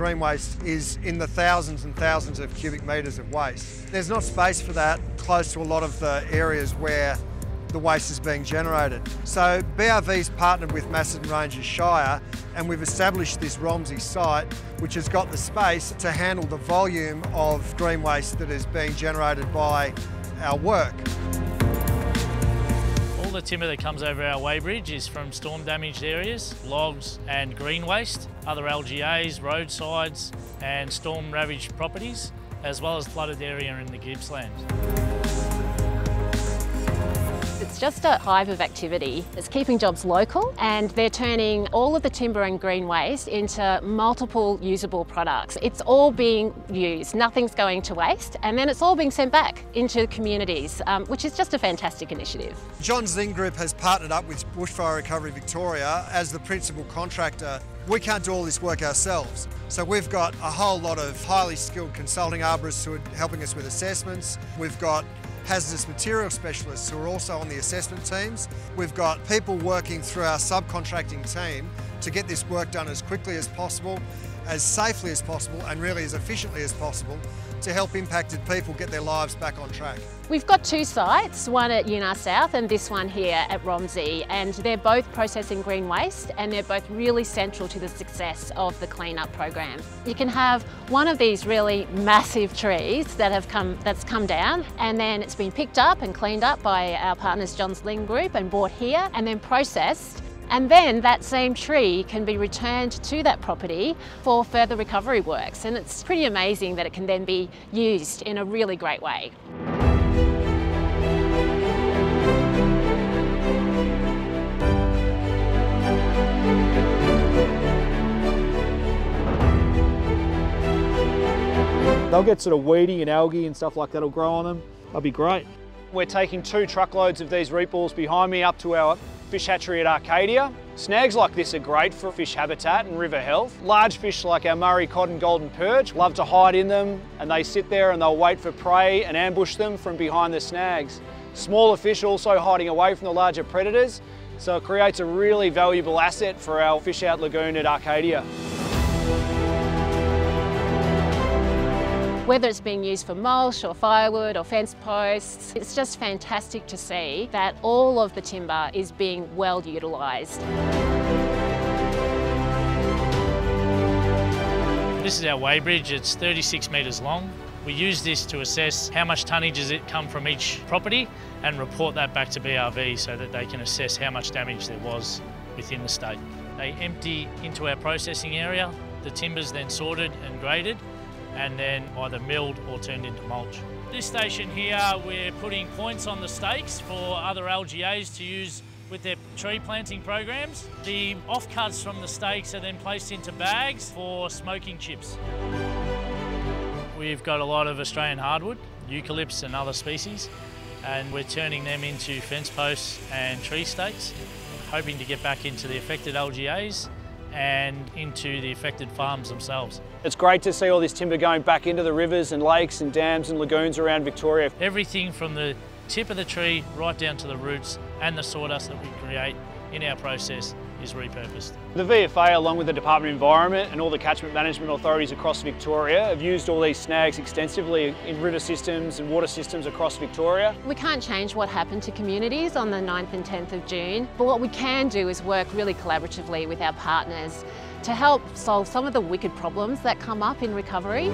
green waste is in the thousands and thousands of cubic metres of waste. There's not space for that close to a lot of the areas where the waste is being generated. So BRV's partnered with Macedon Ranges Shire and we've established this Romsey site which has got the space to handle the volume of green waste that is being generated by our work. All the timber that comes over our weighbridge is from storm damaged areas, logs and green waste, other LGAs, roadsides and storm ravaged properties, as well as flooded area in the Gippsland. Just a hive of activity. It's keeping jobs local and they're turning all of the timber and green waste into multiple usable products. It's all being used, nothing's going to waste and then it's all being sent back into communities, um, which is just a fantastic initiative. Johns Lyng Group has partnered up with Bushfire Recovery Victoria as the principal contractor. We can't do all this work ourselves. So we've got a whole lot of highly skilled consulting arborists who are helping us with assessments. We've got hazardous material specialists who are also on the assessment teams. We've got people working through our subcontracting team to get this work done as quickly as possible, as safely as possible and really as efficiently as possible to help impacted people get their lives back on track. We've got two sites, one at Yunar South and this one here at Romsey, and they're both processing green waste and they're both really central to the success of the cleanup program. You can have one of these really massive trees that have come that's come down and then it's been picked up and cleaned up by our partners Johns Lyng Group and brought here and then processed and then that same tree can be returned to that property for further recovery works. And it's pretty amazing that it can then be used in a really great way. They'll get sort of weedy and algae and stuff like that will grow on them. That'll be great. We're taking two truckloads of these reap balls behind me up to our fish hatchery at Arcadia. Snags like this are great for fish habitat and river health. Large fish like our Murray cod and golden perch love to hide in them and they sit there and they'll wait for prey and ambush them from behind the snags. Smaller fish also hiding away from the larger predators, so it creates a really valuable asset for our fish out lagoon at Arcadia. Whether it's being used for mulch or firewood or fence posts, it's just fantastic to see that all of the timber is being well utilised. This is our weighbridge, it's 36 metres long. We use this to assess how much tonnage has it come from each property and report that back to BRV so that they can assess how much damage there was within the state. They empty into our processing area, the timber's then sorted and graded and then either milled or turned into mulch. This station here, we're putting points on the stakes for other LGAs to use with their tree planting programs. The offcuts from the stakes are then placed into bags for smoking chips. We've got a lot of Australian hardwood, eucalypts and other species, and we're turning them into fence posts and tree stakes, hoping to get back into the affected LGAs and into the affected farms themselves. It's great to see all this timber going back into the rivers and lakes and dams and lagoons around Victoria. Everything from the tip of the tree right down to the roots and the sawdust that we create in our process is repurposed. The VFA, along with the Department of Environment and all the catchment management authorities across Victoria, have used all these snags extensively in river systems and water systems across Victoria. We can't change what happened to communities on the 9th and 10th of June, but what we can do is work really collaboratively with our partners to help solve some of the wicked problems that come up in recovery.